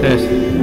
Teste.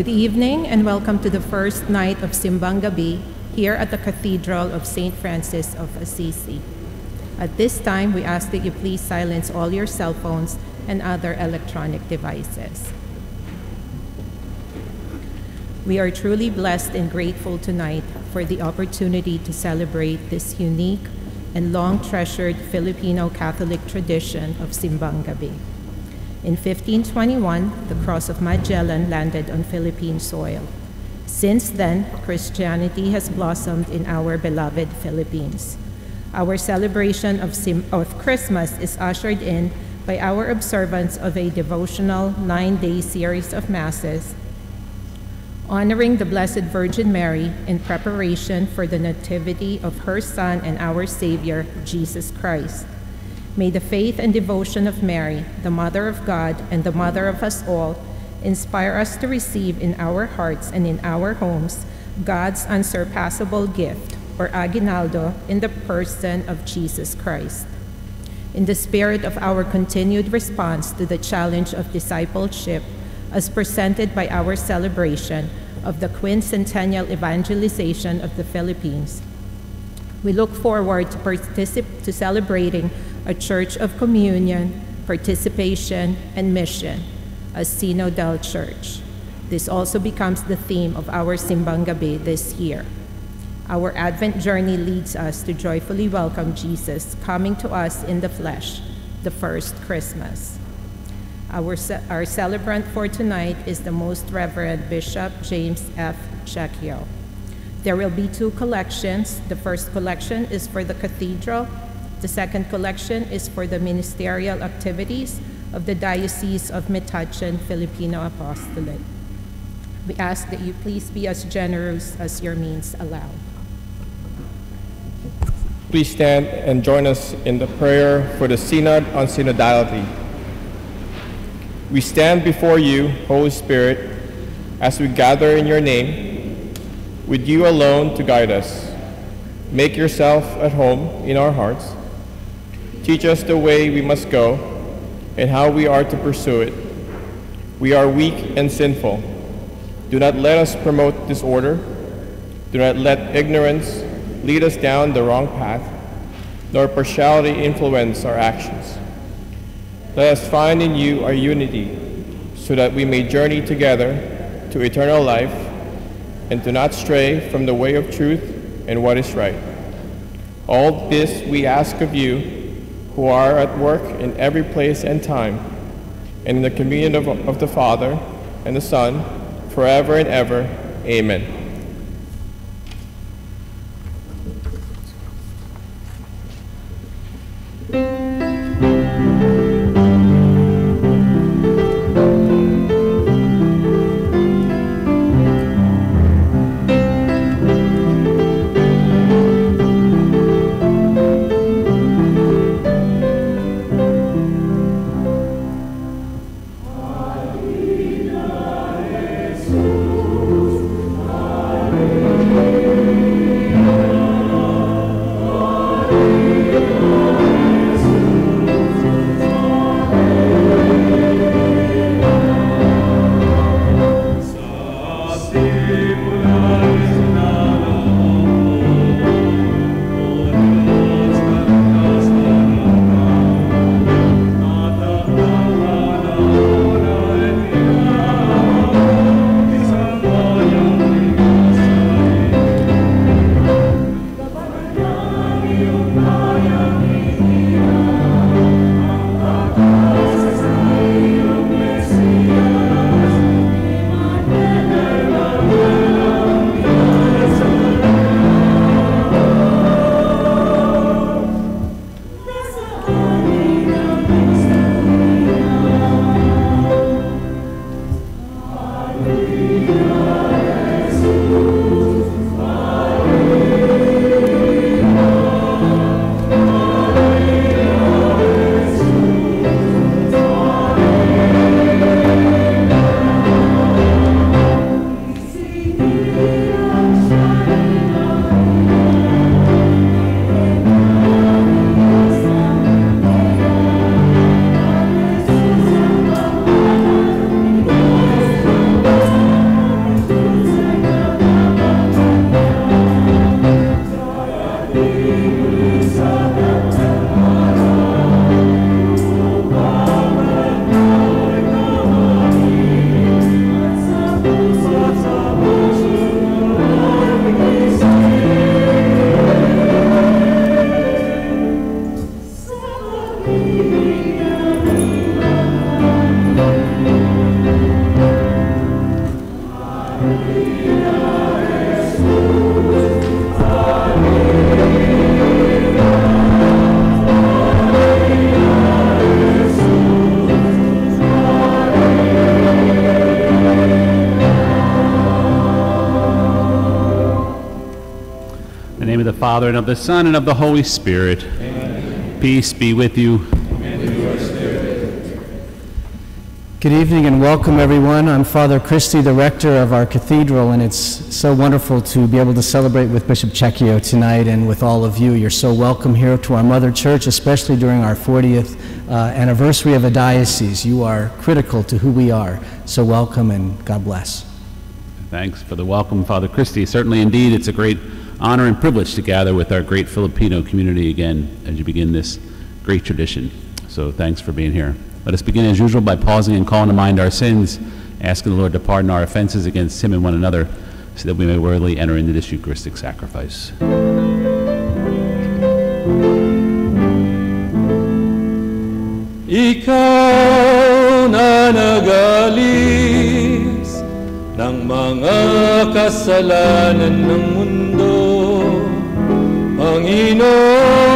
Good evening and welcome to the first night of Simbang Gabi here at the Cathedral of St. Francis of Assisi. At this time, we ask that you please silence all your cell phones and other electronic devices. We are truly blessed and grateful tonight for the opportunity to celebrate this unique and long treasured Filipino Catholic tradition of Simbang Gabi. In 1521, the Cross of Magellan landed on Philippine soil. Since then, Christianity has blossomed in our beloved Philippines. Our celebration of, of Christmas is ushered in by our observance of a devotional nine day series of Masses honoring the Blessed Virgin Mary in preparation for the nativity of her Son and our Savior, Jesus Christ. May the faith and devotion of Mary, the Mother of God and the Mother of us all, inspire us to receive in our hearts and in our homes God's unsurpassable gift, or aguinaldo, in the person of Jesus Christ. In the spirit of our continued response to the challenge of discipleship, as presented by our celebration of the quincentennial evangelization of the Philippines, we look forward to, to celebrating a church of communion, participation, and mission, a synodal church. This also becomes the theme of our Simbang Gabi this year. Our Advent journey leads us to joyfully welcome Jesus coming to us in the flesh, the first Christmas. Our, ce- our celebrant for tonight is the Most Reverend Bishop James F. Checchio. There will be two collections. The first collection is for the cathedral. The second collection is for the ministerial activities of the Diocese of Metuchen Filipino Apostolate. We ask that you please be as generous as your means allow. Please stand and join us in the prayer for the Synod on Synodality. We stand before you, Holy Spirit, as we gather in your name, with you alone to guide us. Make yourself at home in our hearts. Teach us the way we must go and how we are to pursue it. We are weak and sinful. Do not let us promote disorder. Do not let ignorance lead us down the wrong path, nor partiality influence our actions. Let us find in you our unity, so that we may journey together to eternal life and do not stray from the way of truth and what is right. All this we ask of you, who are at work in every place and time, and in the communion of, of the Father and the Son, forever and ever. Amen. Father, and of the Son, and of the Holy Spirit. Peace be with you. Good evening and welcome, everyone. I'm Father Christy, the rector of our cathedral, and it's so wonderful to be able to celebrate with Bishop Checchio tonight and with all of you. You're so welcome here to our mother church, especially during our 40th uh, anniversary of a diocese. You are critical to who we are. So welcome and God bless. Thanks for the welcome, Father Christy. Certainly, indeed, it's a great honor and privilege to gather with our great Filipino community again as you begin this great tradition. So, thanks for being here. Let us begin as usual by pausing and calling to mind our sins, asking the Lord to pardon our offenses against Him and one another, so that we may worthily enter into this Eucharistic sacrifice. Ikaw na nagalis ng mga kasalanan ng mundo, Panginoon,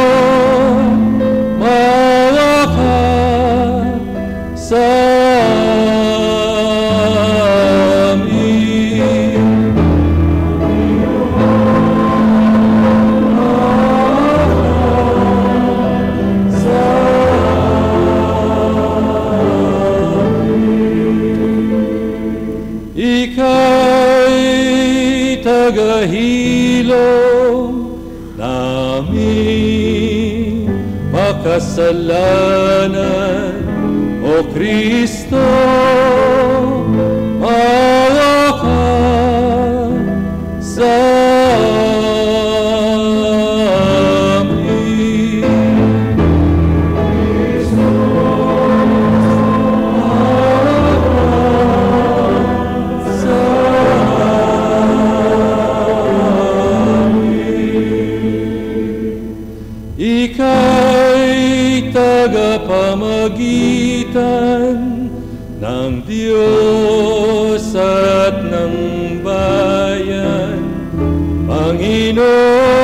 tagapamagitan ng Diyos at ng bayan. Panginoon,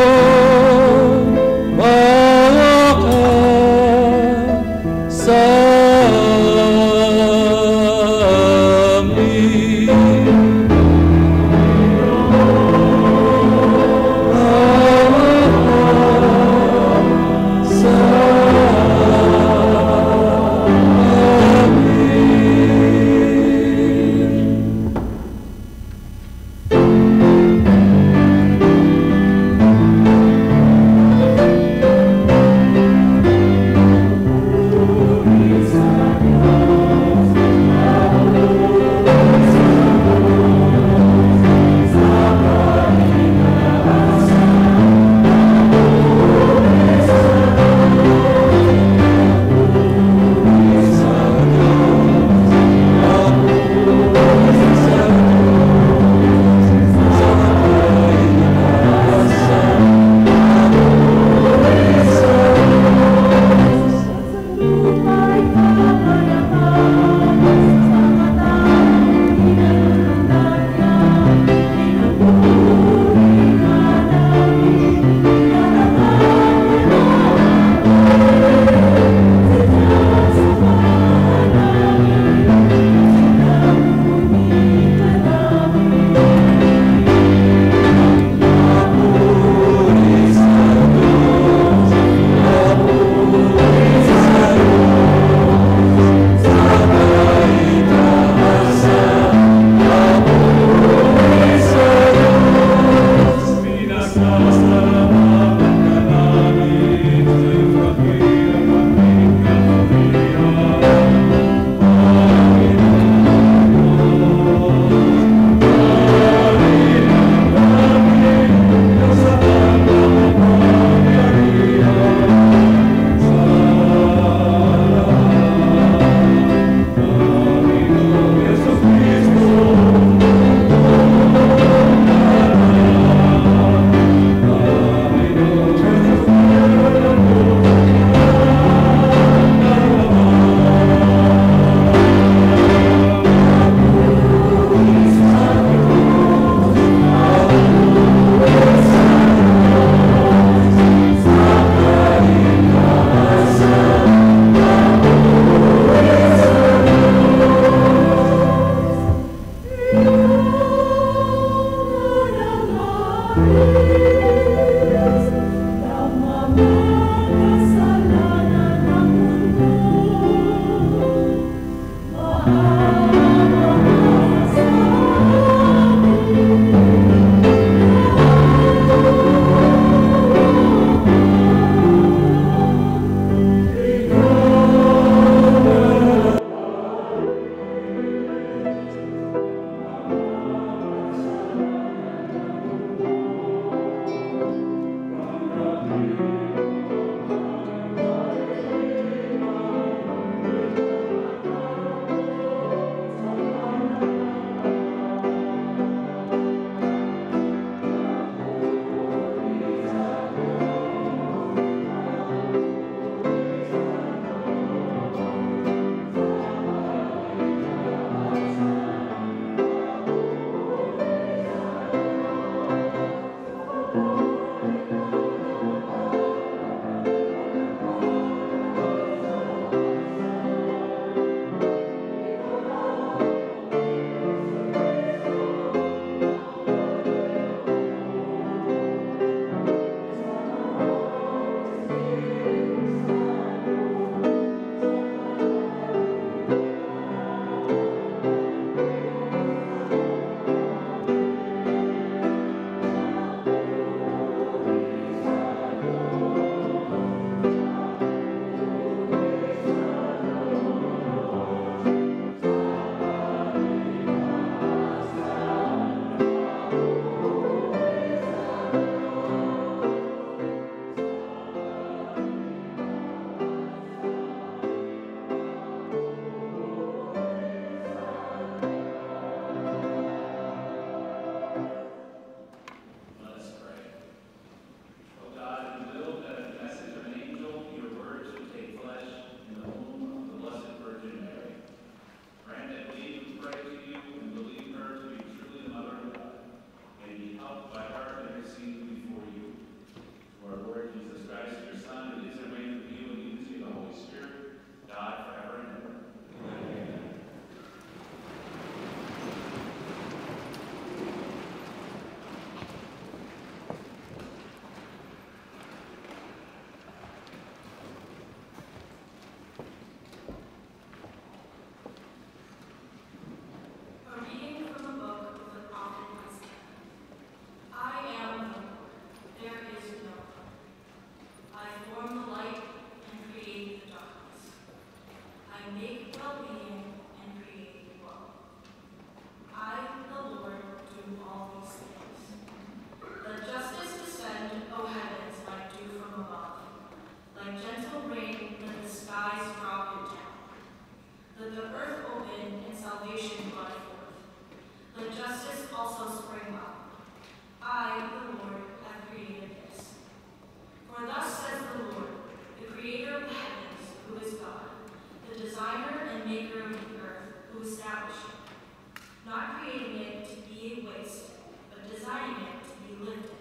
the designer and maker of the earth who established it, not creating it to be a waste, but designing it to be lived in.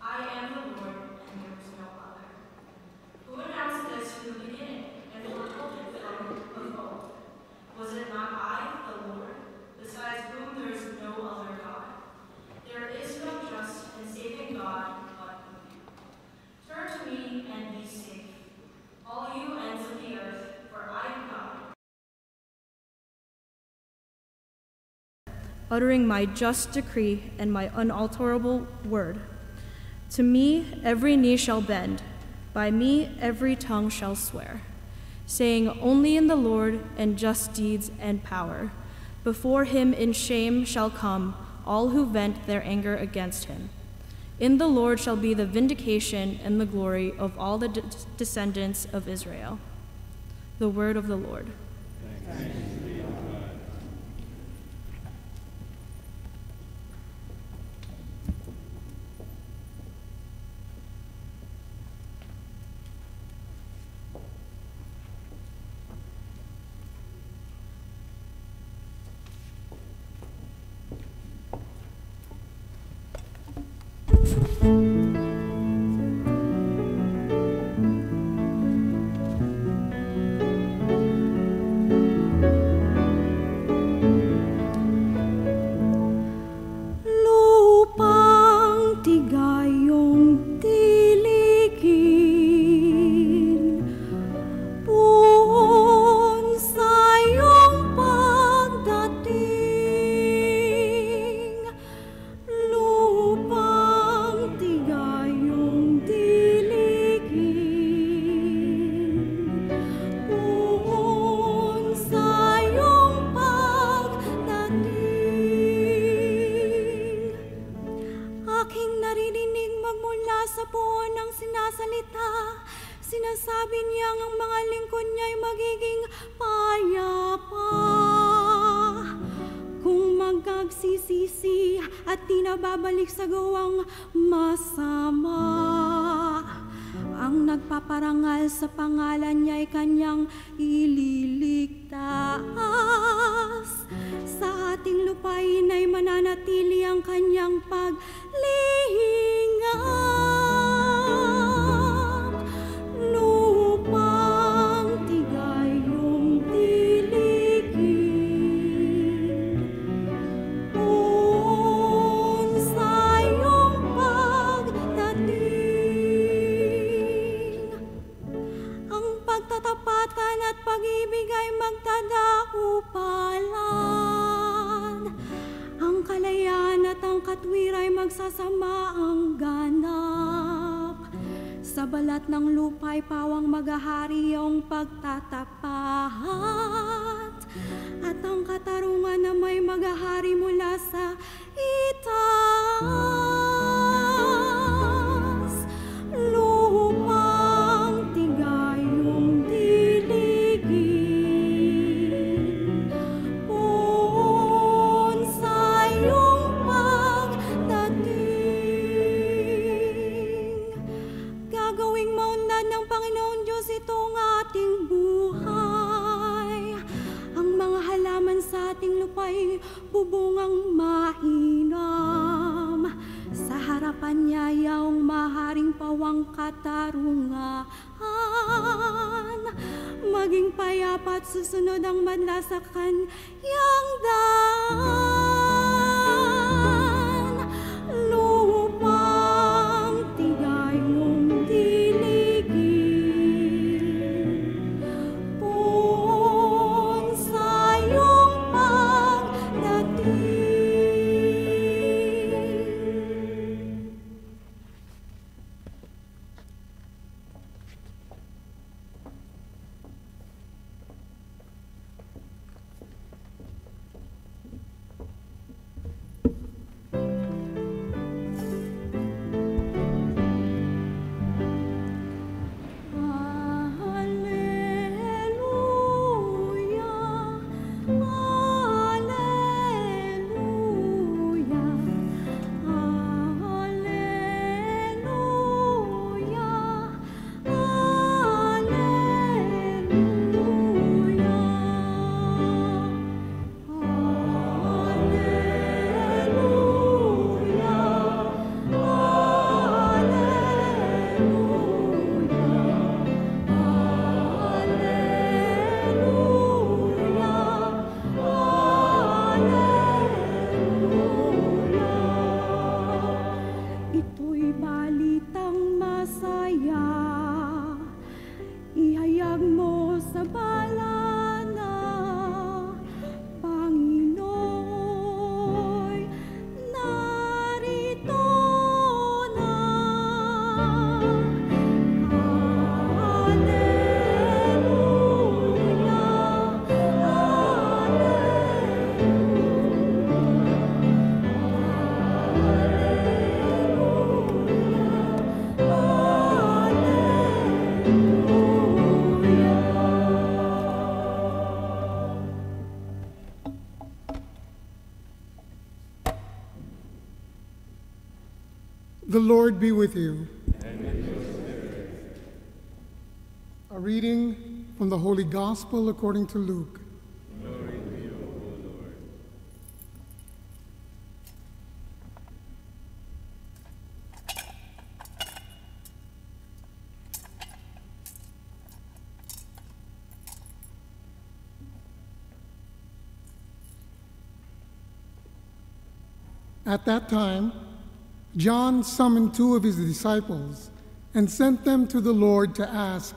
I am the Lord, and there is no other. Who announced this from the beginning and foretold it from of old? Was it not I, the Lord, besides whom uttering my just decree and my unalterable word. To me every knee shall bend, by me every tongue shall swear, saying, Only in the Lord and just deeds and power. Before him in shame shall come all who vent their anger against him. In the Lord shall be the vindication and the glory of all the de- descendants of Israel. The word of the Lord. Lupang kalayaan at ang katwir ay magsasama ang ganap. Sa balat ng lupa ay pawang magahari ang pagtatapat. At ang katarungan na may magahari mula sa itaas. dapat susunod ang madlasakan yang dahil. Lord be with you. A reading from the Holy Gospel according to Luke. At that time, John summoned two of his disciples and sent them to the Lord to ask,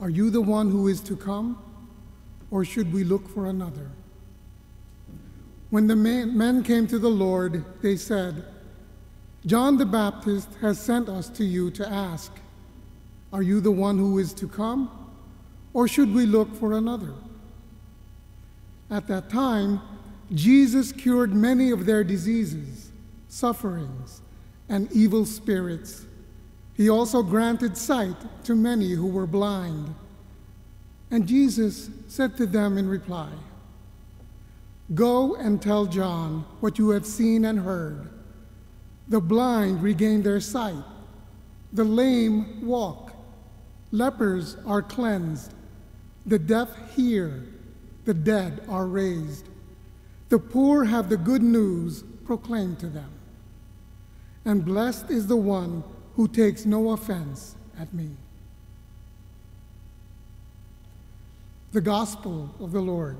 Are you the one who is to come, or should we look for another? When the men came to the Lord, they said, John the Baptist has sent us to you to ask, Are you the one who is to come, or should we look for another? At that time, Jesus cured many of their diseases, sufferings, and evil spirits, He also granted sight to many who were blind. And Jesus said to them in reply, Go and tell John what you have seen and heard. The blind regain their sight, the lame walk, lepers are cleansed, the deaf hear, the dead are raised, the poor have the good news proclaimed to them. And blessed is the one who takes no offense at me. The Gospel of the Lord.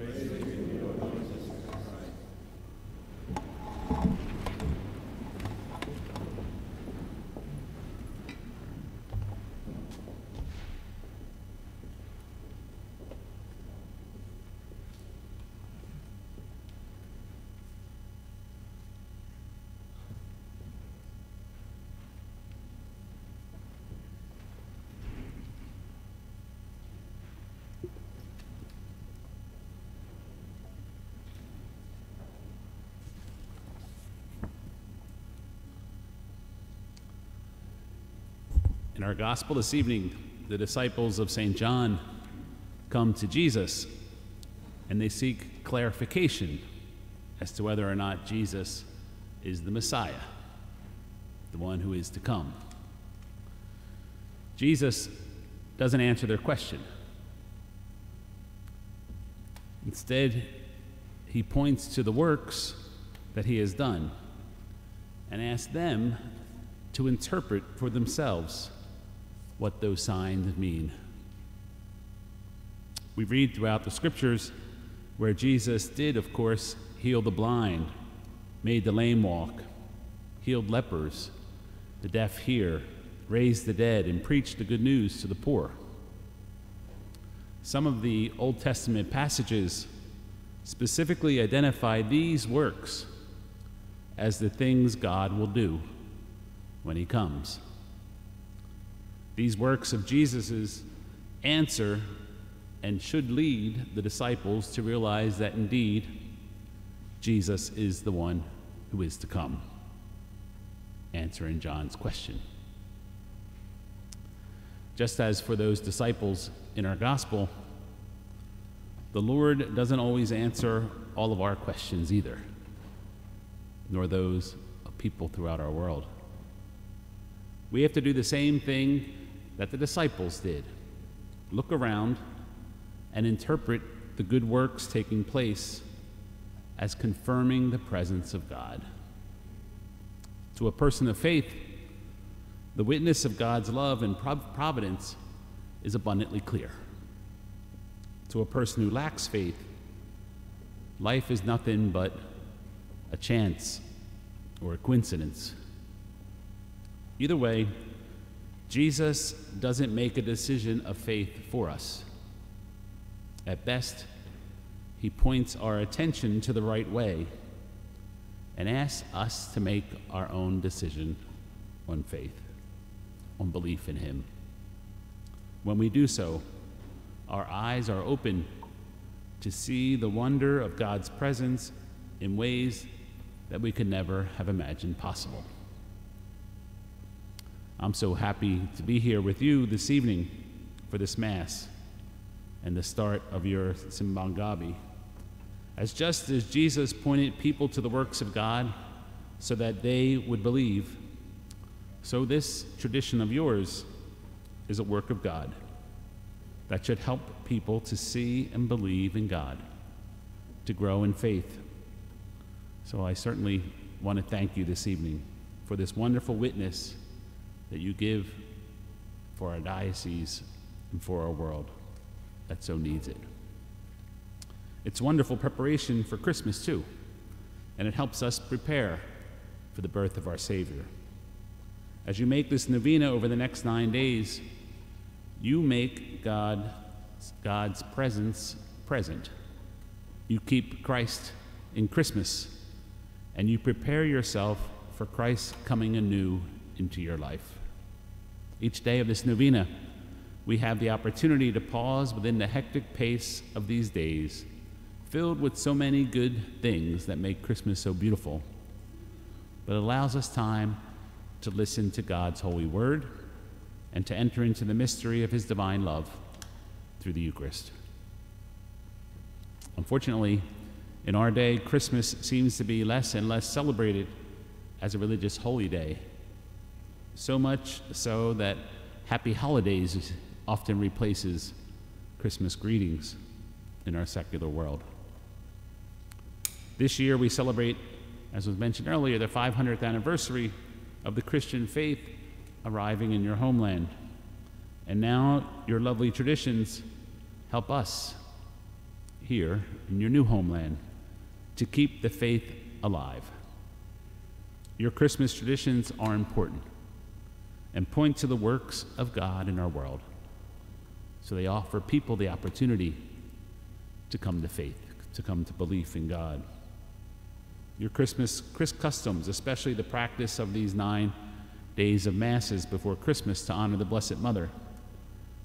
In our gospel this evening, the disciples of St. John come to Jesus and they seek clarification as to whether or not Jesus is the Messiah, the one who is to come. Jesus doesn't answer their question. Instead, he points to the works that he has done and asks them to interpret for themselves what those signs mean. We read throughout the scriptures where Jesus did, of course, heal the blind, made the lame walk, healed lepers, the deaf hear, raised the dead, and preached the good news to the poor. Some of the Old Testament passages specifically identify these works as the things God will do when He comes. These works of Jesus' answer and should lead the disciples to realize that indeed Jesus is the one who is to come. Answering John's question. Just as for those disciples in our gospel, the Lord doesn't always answer all of our questions either, nor those of people throughout our world. We have to do the same thing that the disciples did look around and interpret the good works taking place as confirming the presence of God. To a person of faith, the witness of God's love and providence is abundantly clear. To a person who lacks faith, life is nothing but a chance or a coincidence. Either way, Jesus doesn't make a decision of faith for us. At best, he points our attention to the right way and asks us to make our own decision on faith, on belief in him. When we do so, our eyes are open to see the wonder of God's presence in ways that we could never have imagined possible. I'm so happy to be here with you this evening for this Mass and the start of your Simbang Gabi. As just as Jesus pointed people to the works of God so that they would believe, so this tradition of yours is a work of God that should help people to see and believe in God, to grow in faith. So I certainly want to thank you this evening for this wonderful witness that you give for our diocese and for our world that so needs it. It's wonderful preparation for Christmas, too, and it helps us prepare for the birth of our Savior. As you make this novena over the next nine days, you make God, God's presence present. You keep Christ in Christmas, and you prepare yourself for Christ coming anew into your life. Each day of this novena, we have the opportunity to pause within the hectic pace of these days, filled with so many good things that make Christmas so beautiful, but allows us time to listen to God's holy word and to enter into the mystery of his divine love through the Eucharist. Unfortunately, in our day, Christmas seems to be less and less celebrated as a religious holy day. So much so that happy holidays often replaces Christmas greetings in our secular world. This year we celebrate, as was mentioned earlier, the 500th anniversary of the Christian faith arriving in your homeland. And now your lovely traditions help us here in your new homeland to keep the faith alive. Your Christmas traditions are important and point to the works of God in our world. So they offer people the opportunity to come to faith, to come to belief in God. Your Christmas Chris customs, especially the practice of these nine days of masses before Christmas to honor the Blessed Mother,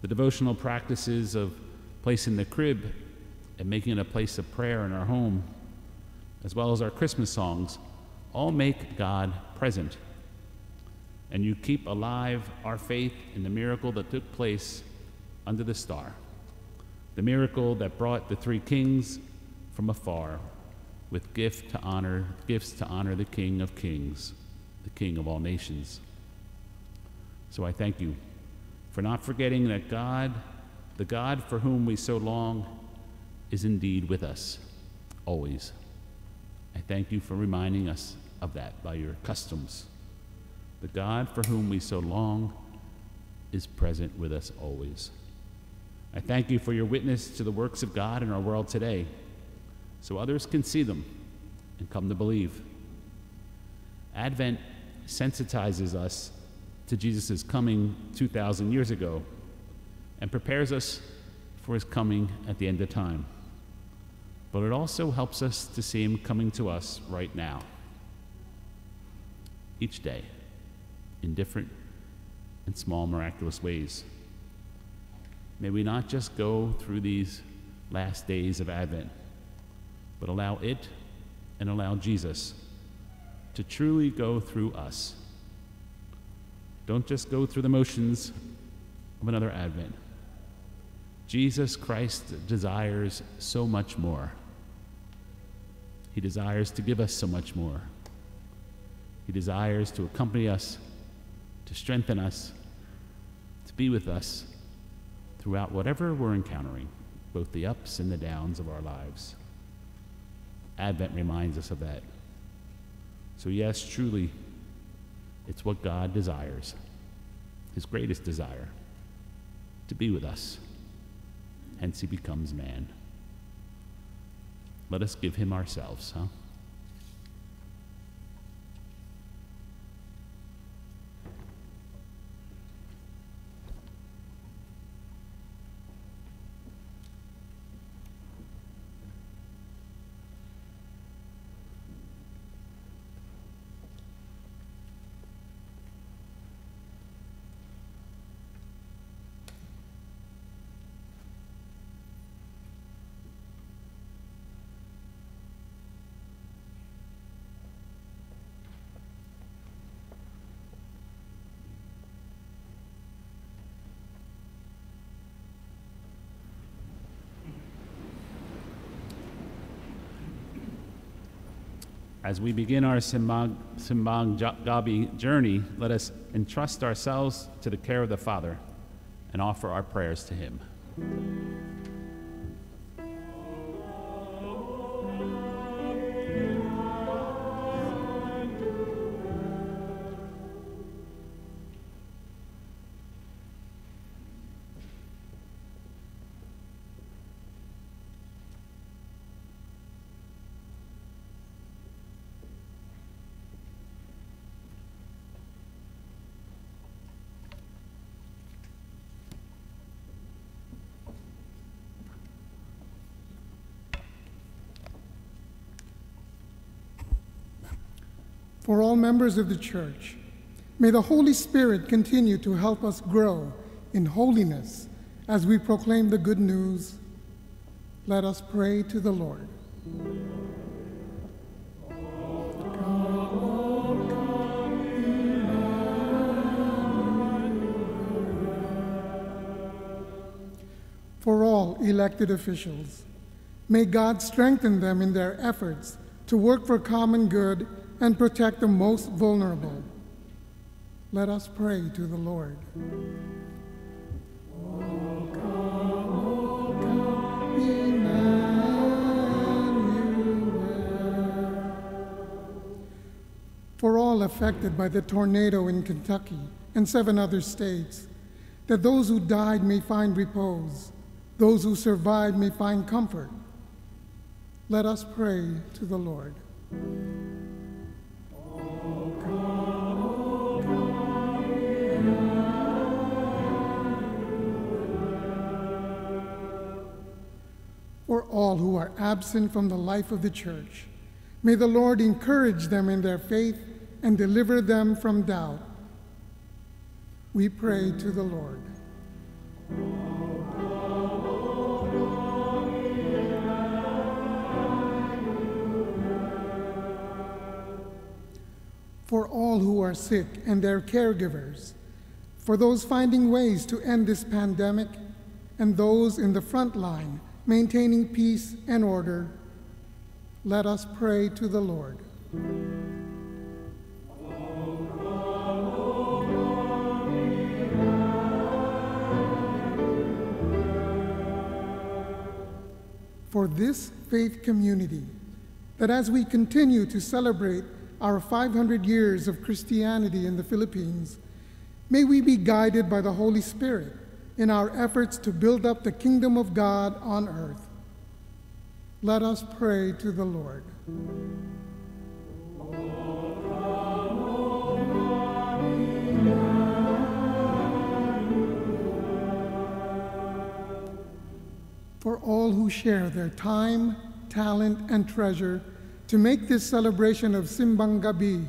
the devotional practices of placing the crib and making it a place of prayer in our home, as well as our Christmas songs, all make God present. And you keep alive our faith in the miracle that took place under the star, the miracle that brought the three kings from afar with gift to honor, gifts to honor the King of Kings, the King of all nations. So I thank you for not forgetting that God, the God for whom we so long, is indeed with us, always. I thank you for reminding us of that by your customs. The God for whom we so long is present with us always. I thank you for your witness to the works of God in our world today so others can see them and come to believe. Advent sensitizes us to Jesus' coming 2,000 years ago and prepares us for his coming at the end of time. But it also helps us to see him coming to us right now, each day, in different and small miraculous ways. May we not just go through these last days of Advent but allow it and allow Jesus to truly go through us. Don't just go through the motions of another Advent. Jesus Christ desires so much more. He desires to give us so much more. He desires to accompany us, to strengthen us, to be with us throughout whatever we're encountering, both the ups and the downs of our lives. Advent reminds us of that. So, yes, truly, it's what God desires, his greatest desire, to be with us. Hence, he becomes man. Let us give him ourselves, huh? As we begin our Simbang, Simbang Gabi journey, let us entrust ourselves to the care of the Father and offer our prayers to Him. for all members of the church. May the Holy Spirit continue to help us grow in holiness as we proclaim the good news. Let us pray to the Lord. For all elected officials, may God strengthen them in their efforts to work for common good and protect the most vulnerable. Let us pray to the Lord. For all affected by the tornado in Kentucky and seven other states, that those who died may find repose, those who survived may find comfort. Let us pray to the Lord. All who are absent from the life of the church, may the Lord encourage them in their faith and deliver them from doubt. We pray to the Lord. For all who are sick and their caregivers, for those finding ways to end this pandemic, and those in the front line maintaining peace and order, let us pray to the Lord. for this faith community, that as we continue to celebrate our 500 years of Christianity in the Philippines, may we be guided by the Holy Spirit in our efforts to build up the kingdom of God on earth. Let us pray to the Lord. for all who share their time, talent, and treasure to make this celebration of Simbang Gabi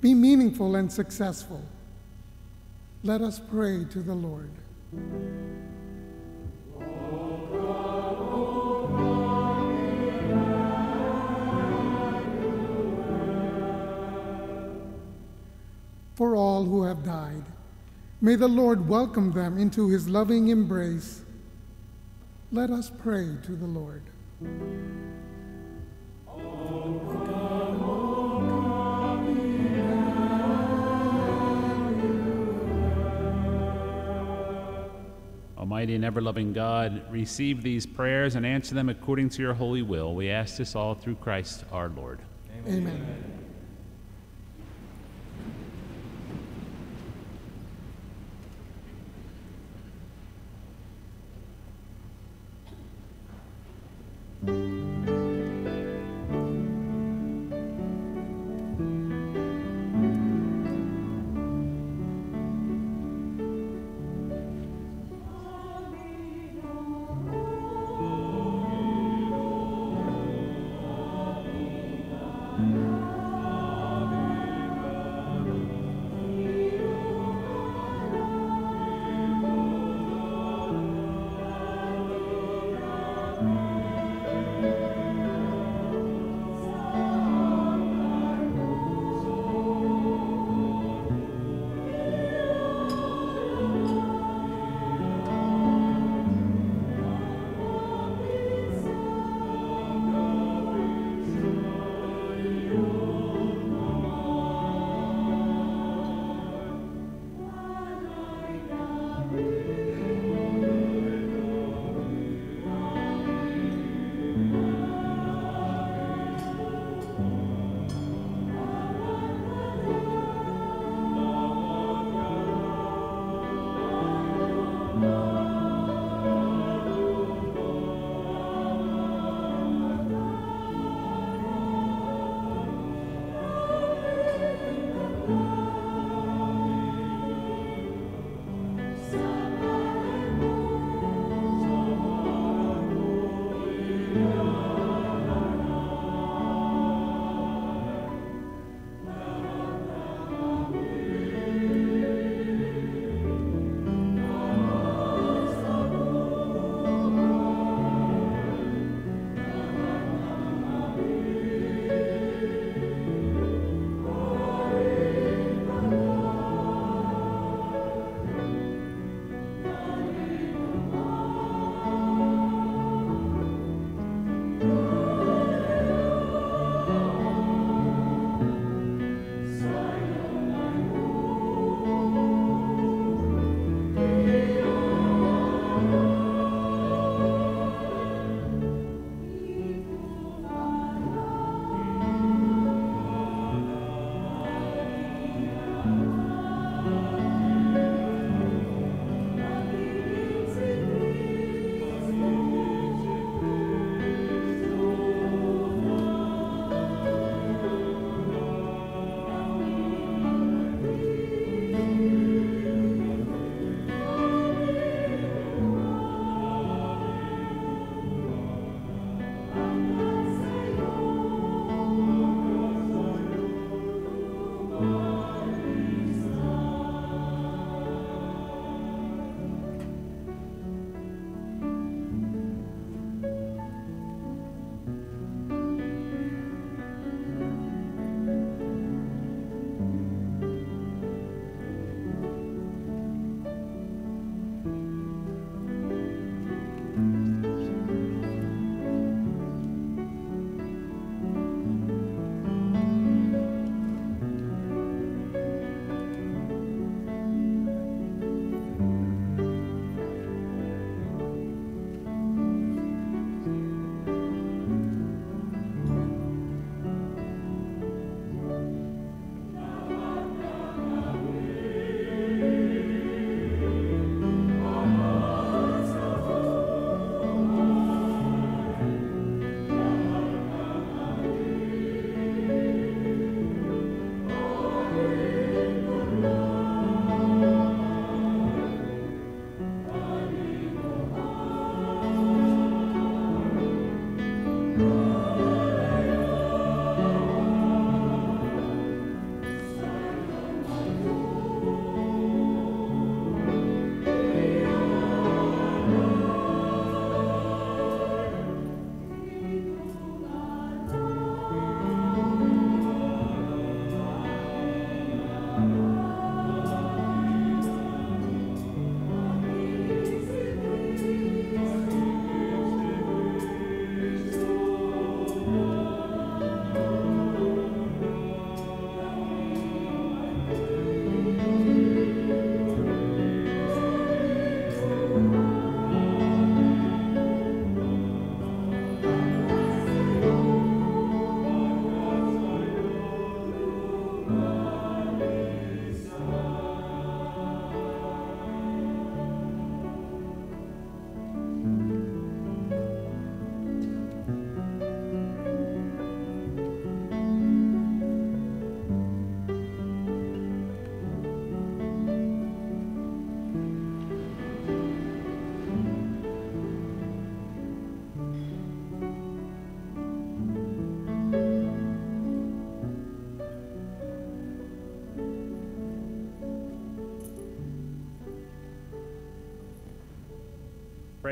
be meaningful and successful. Let us pray to the Lord. For all who have died, may the Lord welcome them into his loving embrace let us pray to the Lord. Almighty and ever loving God, receive these prayers and answer them according to your holy will. We ask this all through Christ our Lord. Amen. Amen. Amen.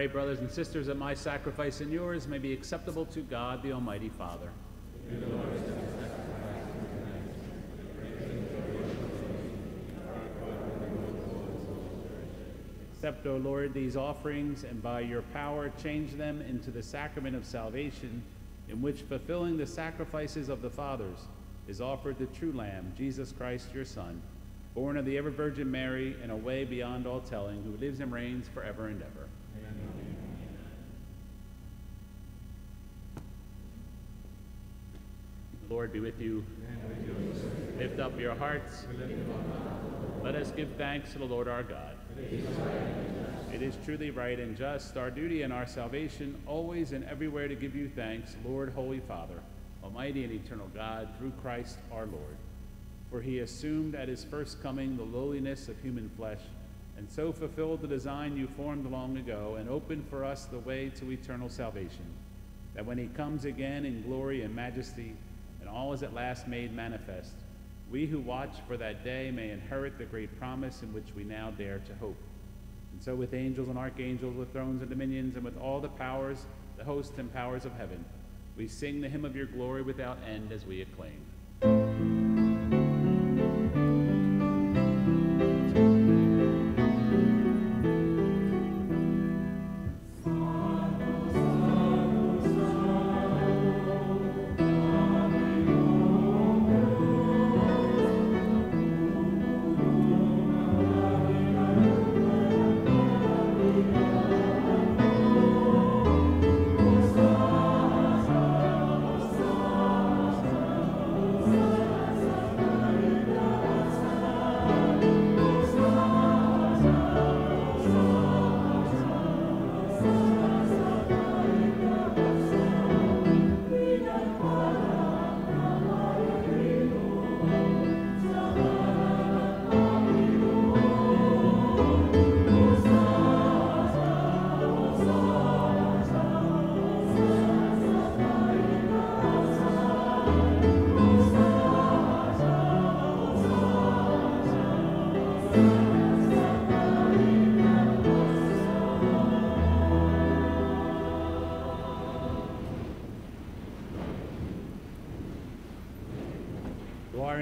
Pray, brothers and sisters, that my sacrifice and yours may be acceptable to God, the Almighty Father. Accept, O Lord, these offerings, and by your power change them into the sacrament of salvation, in which, fulfilling the sacrifices of the fathers, is offered the true Lamb, Jesus Christ, your Son, born of the ever Virgin Mary, in a way beyond all telling, who lives and reigns forever and ever. The Lord be with you. Lift up your hearts. Let us give thanks to the Lord our God. It is truly right and just, our duty and our salvation, always and everywhere to give you thanks, Lord, Holy Father, Almighty and eternal God, through Christ our Lord. For he assumed at his first coming the lowliness of human flesh, and so fulfilled the design you formed long ago, and opened for us the way to eternal salvation, that when he comes again in glory and majesty, all is at last made manifest, we who watch for that day may inherit the great promise in which we now dare to hope. And so, with angels and archangels, with thrones and dominions, and with all the powers, the hosts and powers of heaven, we sing the hymn of your glory without end as we acclaim.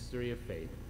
Mystery of faith.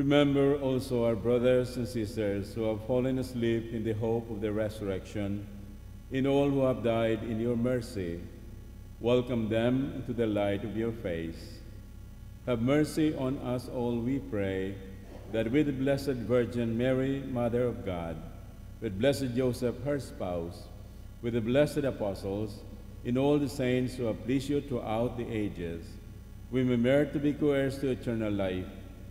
Remember also our brothers and sisters who have fallen asleep in the hope of the resurrection, in all who have died in your mercy. Welcome them into the light of your face. Have mercy on us all, we pray, that with the Blessed Virgin Mary, Mother of God, with Blessed Joseph, her spouse, with the blessed apostles, in all the saints who have pleased you throughout the ages, we may merit to be co-heirs to eternal life,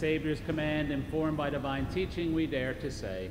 Savior's command, informed by divine teaching, we dare to say,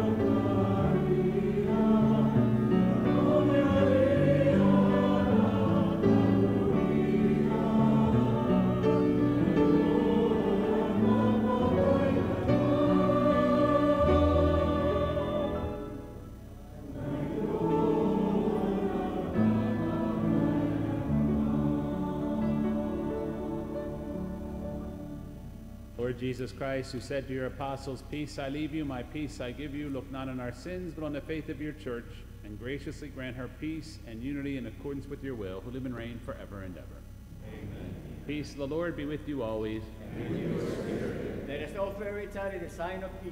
Jesus Christ, who said to your apostles, Peace I leave you, my peace I give you, look not on our sins, but on the faith of your church, and graciously grant her peace and unity in accordance with your will, who live and reign forever and ever. Amen. Peace the Lord be with you always. Let us all each other the sign of peace.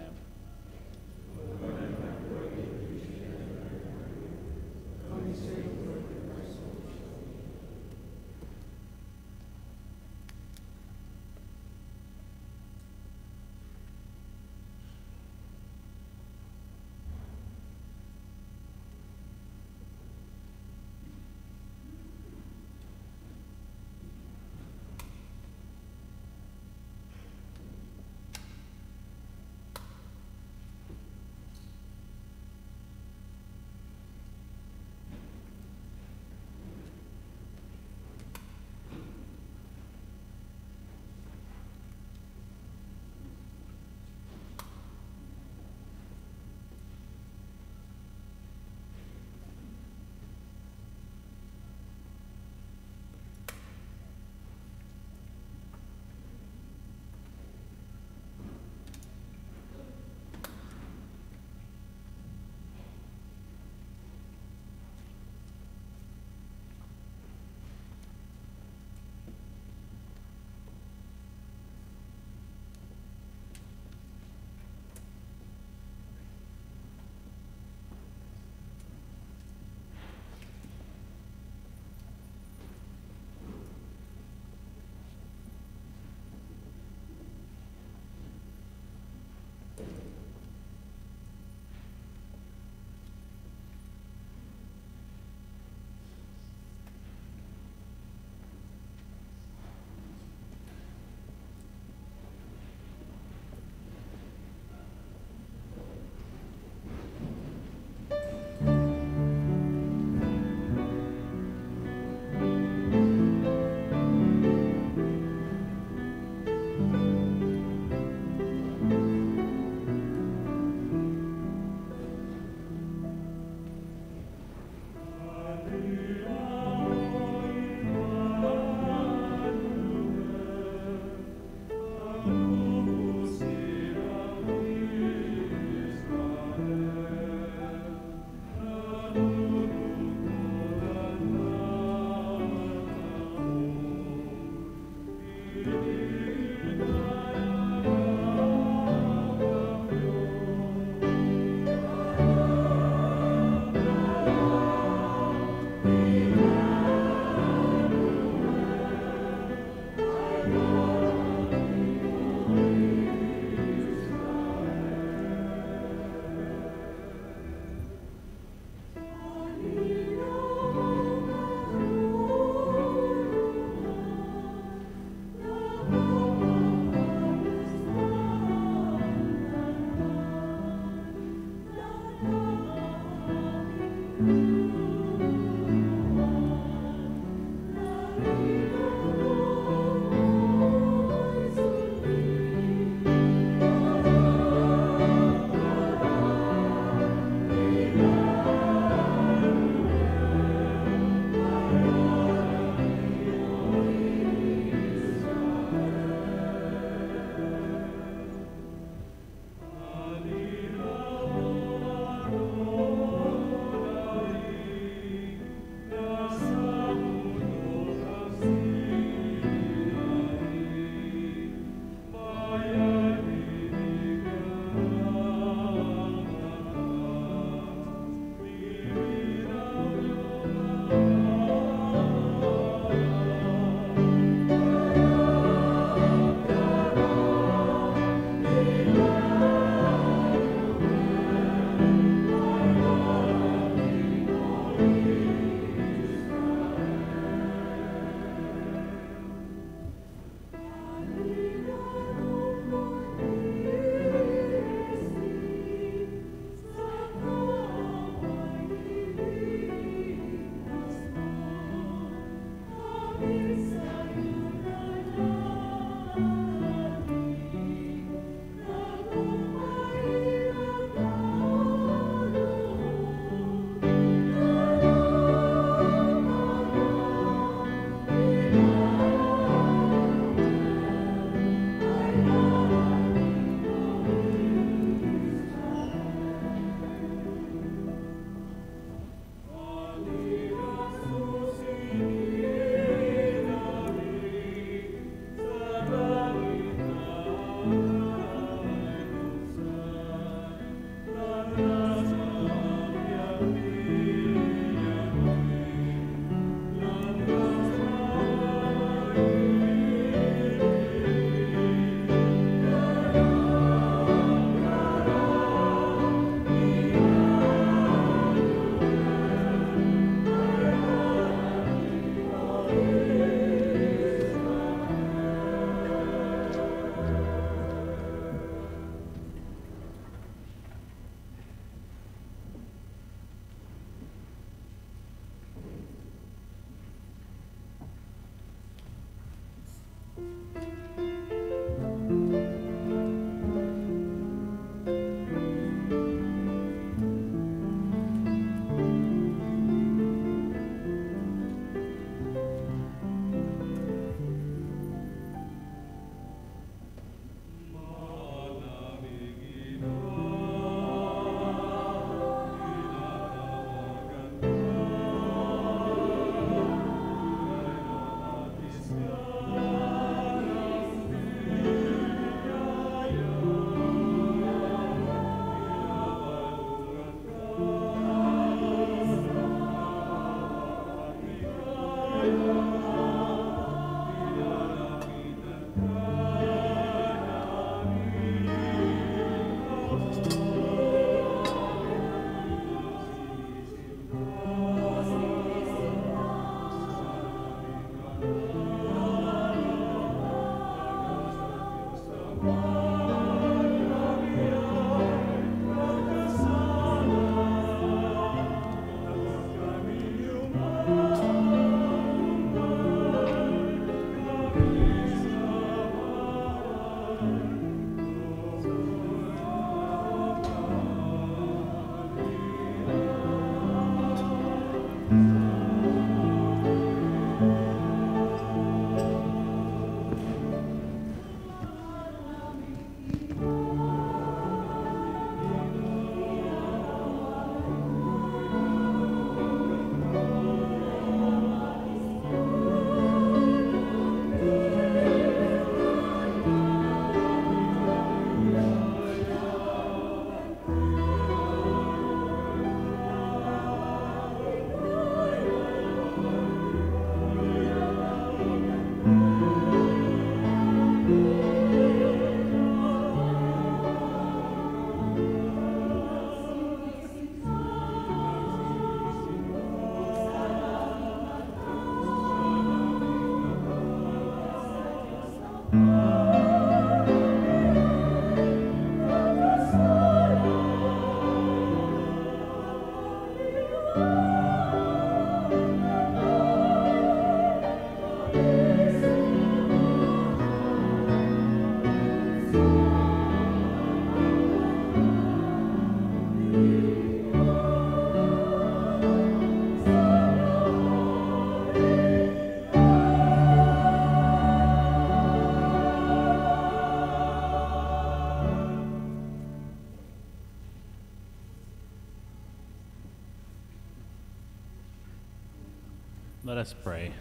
Us pray.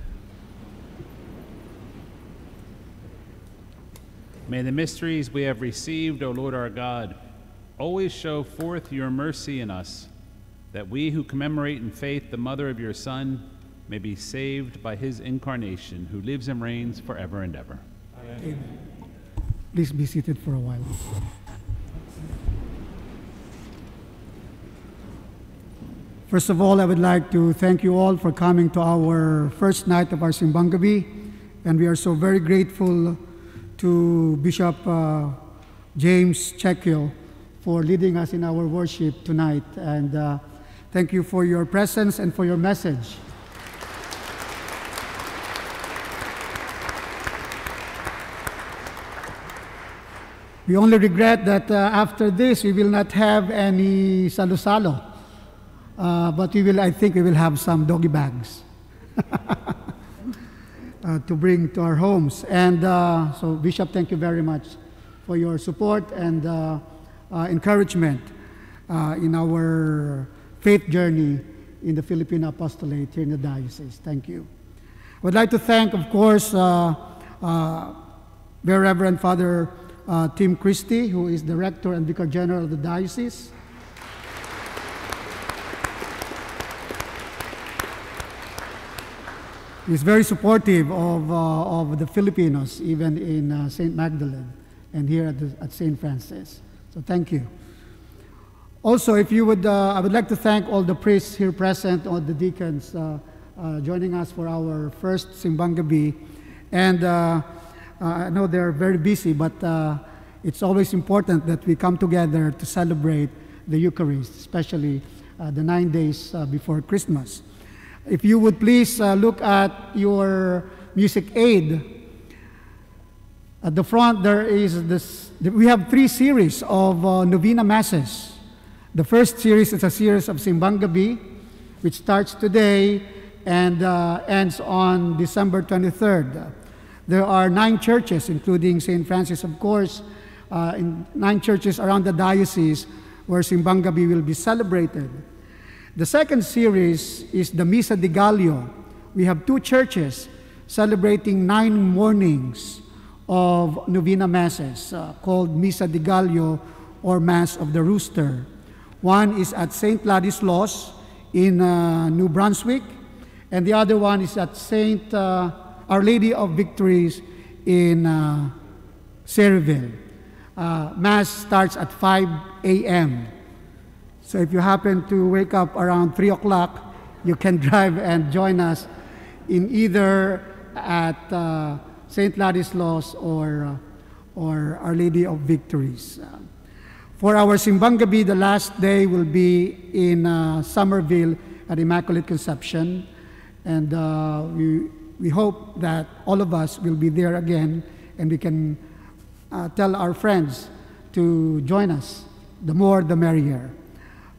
May the mysteries we have received, O Lord our God, always show forth your mercy in us, that we who commemorate in faith the mother of your Son may be saved by his incarnation, who lives and reigns forever and ever. Amen. Please be seated for a while. First of all, I would like to thank you all for coming to our first night of our Simbang Gabi, and we are so very grateful to Bishop uh, James Checchio for leading us in our worship tonight. And uh, thank you for your presence and for your message. We only regret that uh, after this we will not have any salo-salo. Uh, but we will, I think we will have some doggy bags uh, to bring to our homes. And uh, so, Bishop, thank you very much for your support and uh, uh, encouragement uh, in our faith journey in the Filipino apostolate here in the diocese. Thank you. I would like to thank, of course, Very Reverend Father Tim Christy, who is the rector and vicar general of the diocese. He's very supportive of, uh, of the Filipinos, even in uh, St. Magdalene and here at, the, at St. Francis. So thank you. Also, if you would, uh, I would like to thank all the priests here present, all the deacons uh, uh, joining us for our first Simbang Gabi. And uh, I know they're very busy, but it's always important that we come together to celebrate the Eucharist, especially the nine days before Christmas. If you would please uh, look at your music aid. At the front, there is this, we have three series of uh, novena masses. The first series is a series of Simbang Gabi, which starts today and uh, ends on December 23rd. There are nine churches, including St. Francis, of course, uh, in nine churches around the diocese where Simbang Gabi will be celebrated. The second series is the Misa de Gallo. We have two churches celebrating nine mornings of novena masses uh, called Misa de Gallo or Mass of the Rooster. One is at St. Ladislaus in uh, New Brunswick, and the other one is at St. Uh, Our Lady of Victories in uh. Uh, mass starts at 5 a.m. So if you happen to wake up around 3 o'clock, you can drive and join us in either at uh, St. Ladislaus or, uh, or Our Lady of Victories. Uh, for our Simbang Gabi, the last day will be in uh, Somerville at Immaculate Conception. And uh, we, we hope that all of us will be there again and we can tell our friends to join us. The more, the merrier.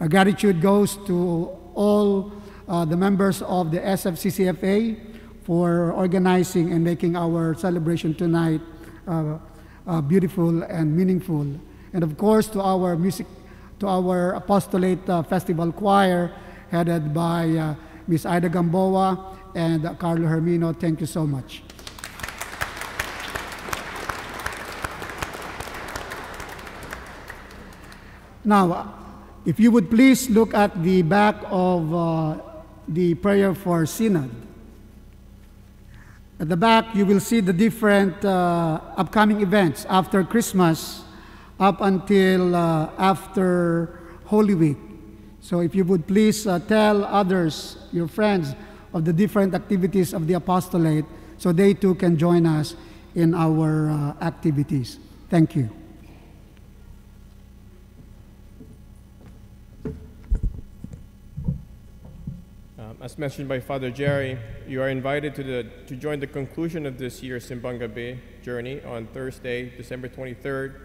Our gratitude goes to all uh, the members of the SFCCFA for organizing and making our celebration tonight uh, uh, beautiful and meaningful. And of course, to our music, to our Apostolate uh, Festival Choir, headed by uh, Ms. Ida Gamboa and Carlo Hermino. Thank you so much. Now, if you would please look at the back of uh, the prayer for synod. At the back, you will see the different uh, upcoming events after Christmas up until uh, after Holy Week. So if you would please uh, tell others, your friends, of the different activities of the apostolate so they too can join us in our uh, activities. Thank you. Um, as mentioned by Father Jerry, you are invited to, the, to join the conclusion of this year's Simbang Gabi journey on Thursday, December 23rd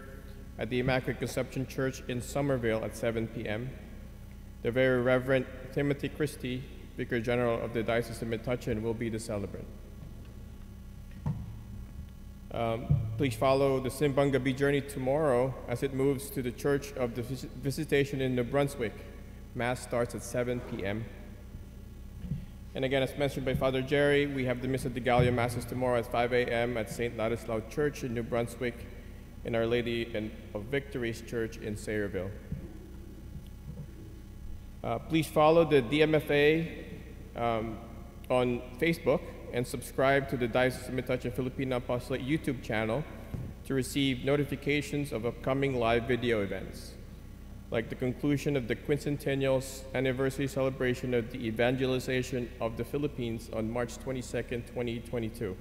at the Immaculate Conception Church in Somerville at 7 p.m. The Very Reverend Timothy Christy, Vicar General of the Diocese of Metuchen, will be the celebrant. Um, please follow the Simbang Gabi journey tomorrow as it moves to the Church of the Vis- Visitation in New Brunswick. Mass starts at 7 p.m. And again, as mentioned by Father Jerry, we have the Misa de Gallo Masses tomorrow at 5 a.m. at St. Ladislaus Church in New Brunswick and Our Lady of Victories Church in Sayreville. Uh, please follow the DMFA um, on Facebook and subscribe to the Diocese of Metuchen Filipino Apostolate YouTube channel to receive notifications of upcoming live video events, like the conclusion of the quincentennial anniversary celebration of the evangelization of the Philippines on March 22nd, 2022,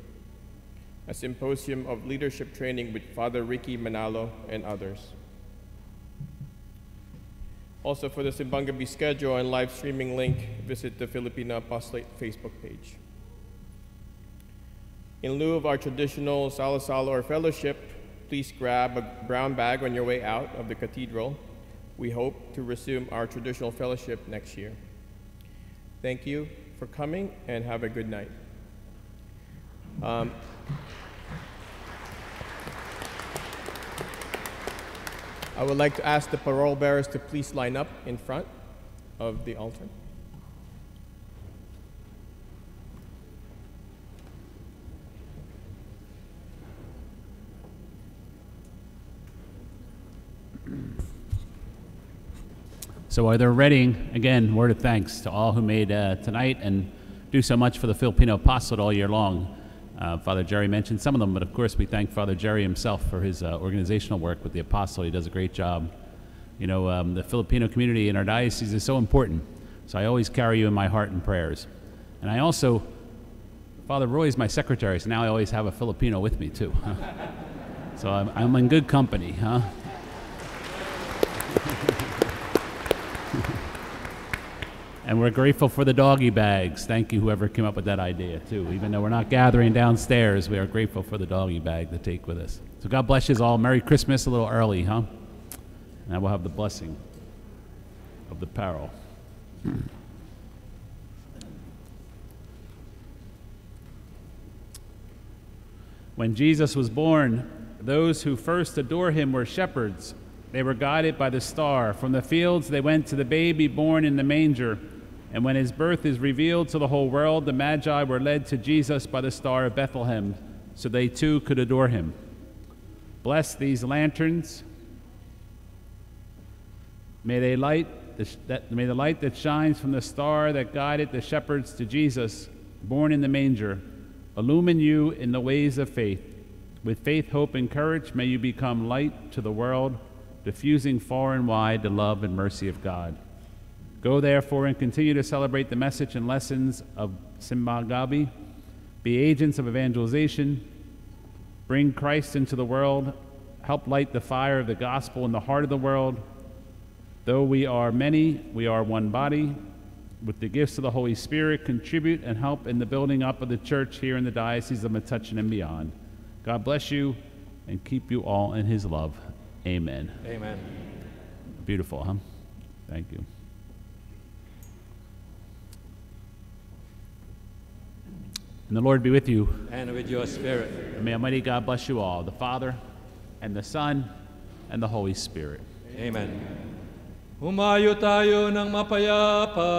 a symposium of leadership training with Father Ricky Manalo and others. Also, for the Simbang Gabi schedule and live streaming link, visit the Filipino Apostolate Facebook page. In lieu of our traditional salo salo or fellowship, please grab a brown bag on your way out of the cathedral. We hope to resume our traditional fellowship next year. Thank you for coming and have a good night. Um, I would like to ask the parol bearers to please line up in front of the altar. So while they're ready, again, word of thanks to all who made uh, tonight and do so much for the Filipino apostolate all year long. Uh, Father Jerry mentioned some of them, but of course we thank Father Jerry himself for his uh, organizational work with the apostolate. He does a great job. You know, um, the Filipino community in our diocese is so important, so I always carry you in my heart and prayers. And I also, Father Roy is my secretary, so now I always have a Filipino with me too. so I'm, I'm in good company, huh? And we're grateful for the doggy bags. Thank you, whoever came up with that idea, too. Even though we're not gathering downstairs, we are grateful for the doggy bag to take with us. So God bless you all. Merry Christmas a little early, huh? Now we'll have the blessing of the parol. When Jesus was born, those who first adore him were shepherds. They were guided by the star. From the fields they went to the baby born in the manger. And when his birth is revealed to the whole world, the Magi were led to Jesus by the star of Bethlehem, so they too could adore him. Bless these lanterns. May they light that, may the light that shines from the star that guided the shepherds to Jesus, born in the manger, illumine you in the ways of faith. With faith, hope, and courage, may you become light to the world, diffusing far and wide the love and mercy of God. Go therefore and continue to celebrate the message and lessons of Simbang Gabi. Be agents of evangelization. Bring Christ into the world. Help light the fire of the gospel in the heart of the world. Though we are many, we are one body. With the gifts of the Holy Spirit, contribute and help in the building up of the church here in the Diocese of Metuchen and beyond. God bless you and keep you all in his love. Amen. Amen. Beautiful, huh? Thank you. And the Lord be with you. And with your spirit. And may Almighty God bless you all, the Father, and the Son, and the Holy Spirit. Amen. Humayo tayo ng mapayapa.